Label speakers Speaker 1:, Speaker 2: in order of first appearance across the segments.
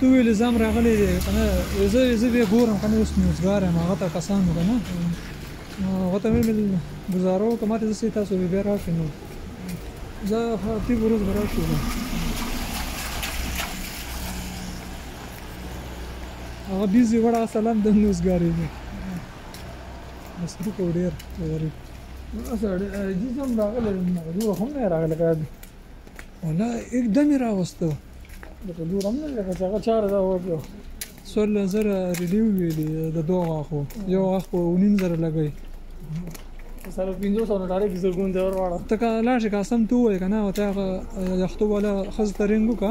Speaker 1: ته
Speaker 2: ویل زم راغلی دی کنه زه زه به ګورم کنه اوس نوزګار یم هغه ته کسانو کنه هغه ته مې گزارو کومه ته زه تاسو به بیا راشم نو زه هغه تی ورځ براشم هغه بیزی وړه اصلا د نوزګاری دی مصروف او ډیر غریب
Speaker 1: اصلا جی زم راغله مغلوب هم نه راغله کړه
Speaker 2: ولا एकदम راوستو
Speaker 1: لکه دور هم نه لکه څنګه چار دا وکړو
Speaker 2: سول زره ریډیو ویلی د دوه غاخو یو غاخ په 19 لګی
Speaker 1: سره 500 ډالر د زرګون دی ورواړه
Speaker 2: تکه لاشه قسم تو وای کنه او ته یختو ولا خز ترنګو کا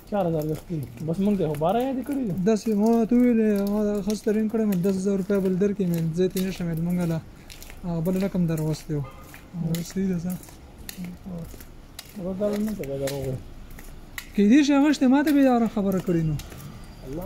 Speaker 1: چار هزار
Speaker 2: ګز
Speaker 1: کی بس
Speaker 2: مونږ ته خو باره
Speaker 1: یادی کړی دی.
Speaker 2: داسی ما
Speaker 1: ته
Speaker 2: ویل ما دا خز ترین کړی مې دس هزار روپی بل درکی مې زه تی نشم یاد مونږ له هغه بل رقم در غوستی وو صحیح ده
Speaker 1: سه بس دا نن ته بازار وګړي
Speaker 2: کې دې شي هغه شته ماته به یاره خبره کړی نو
Speaker 1: الله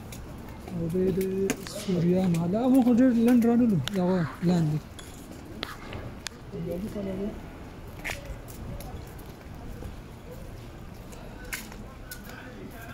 Speaker 2: او د د سوریا مالا مو خو ډېر لنډ رانلو دا وایه لاندې